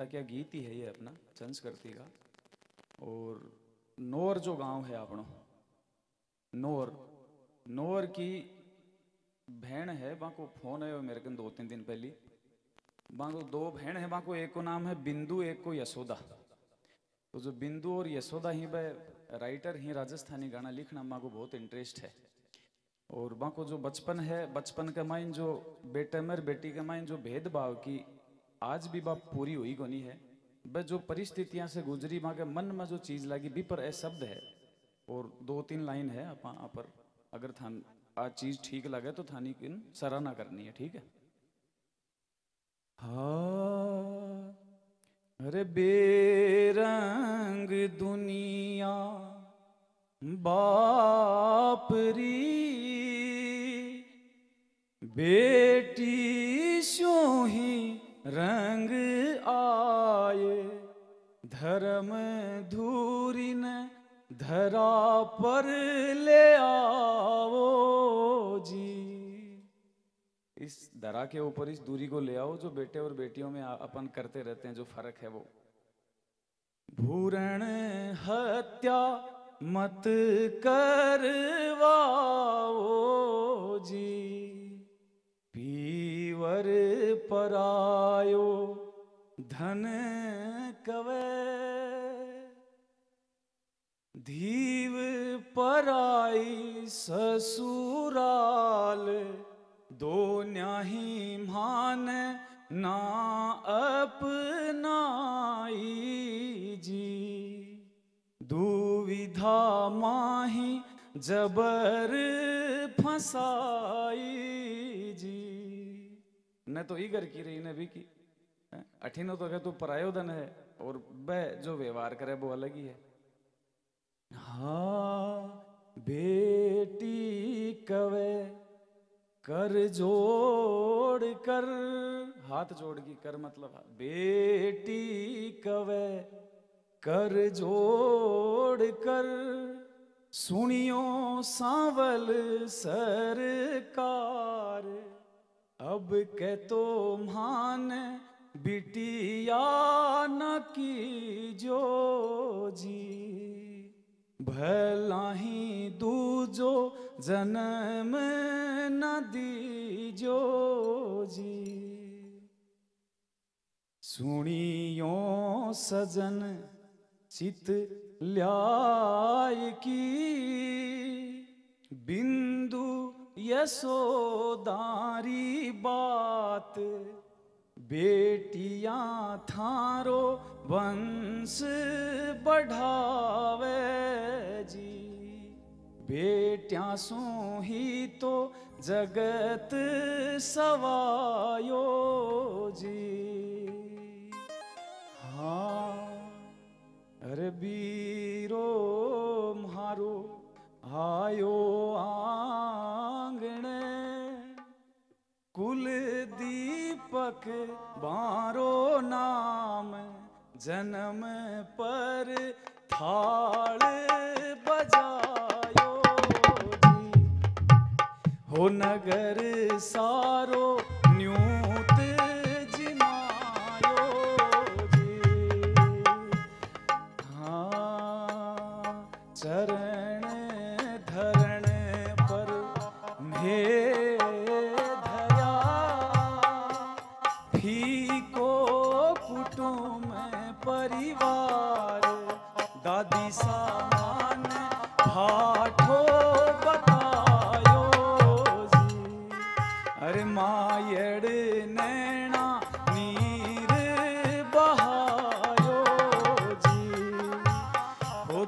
क्या गीत ही है ये अपना संस्कृति का? और नोर जो गाँव है अपनो नोर नोर की बहन है, बाको फ़ोन है मेरे कन दो तीन दिन पहले। बाको दो बहन है, बाको एक को नाम है बिंदु, एक को यशोदा। तो जो बिंदु और यशोदा ही वह राइटर ही राजस्थानी गाना लिखना माको बहुत इंटरेस्ट है। और बाको जो बचपन है, बचपन के माइन जो बेटे में बेटी के माइन जो भेदभाव की आज भी बात पूरी हुई को नहीं है। वह जो परिस्थितियाँ से गुजरी, वहाँ के मन में जो चीज़ लगी भी पर ए शब्द है। और दो तीन लाइन है अपा पर। अगर थान, आज चीज़ ठीक लगे तो थानी किन सराहना करनी है, ठीक है? हाँ अरे बेरंग दुनिया, बापरी, बेटी रंग आए, धर्म धूरी न धरा पर ले आओ जी। इस धरा के ऊपर, इस दूरी को ले आओ जो बेटे और बेटियों में अपन करते रहते हैं, जो फ़र्क है वो। भूरण हत्या मत करवाओ जी। पीवर परायो धन कवे। धीव पराई ससुराल, दो न्याही मान ना अपनाई जी। दुविधा माही जबर फसाई। न तो ईगर की रही न भी की। अठिनो तो कह तू परायोधन है और वह जो व्यवहार करे वो अलग ही है। हाँ बेटी कवे, कर जोड़ कर। हाथ जोड़ की कर मतलब बेटी कवे, कर जोड़ कर। सुनियो सांवल सरकार। अब के तो मान बिटिया न की जो जी। भला ही दूजो जन्म न दी जो जी। सुनियो सजन चित ल्याय की। बिंदु यशोदारी बात। बेटियाँ थारो वंश बढ़ावे जी। बेटियाँ सो ही तो जगत सवायो जी। हाँ अरे दीपक बारो नाम जन्म पर थाल बजायो जी। हो नगर सारो न्यूत जिमायो जी। हाँ चरण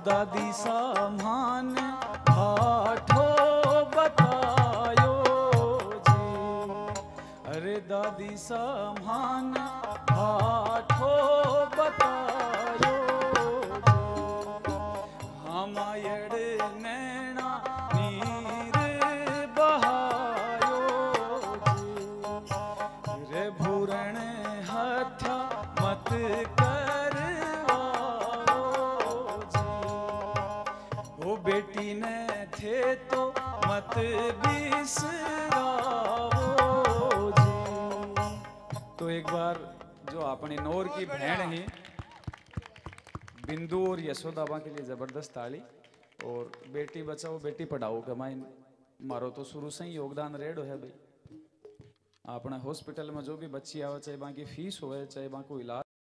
दादी सामान आठो बतायो जी। अरे दादी सामान आठो बतायो हमायड़ नैना मत बिसराओ तो एक बार जो अपनी नोर की बहन ही बिंदु और यशोदा बा के लिए ज़बरदस्त ताली और बेटी बचाओ बेटी पढ़ाओ कमाई मारो तो शुरू से ही योगदान रेड है भाई। अपने हॉस्पिटल में जो भी बच्ची आवे चाहे बाकी फ़ीस होवे चाहे बाको इलाज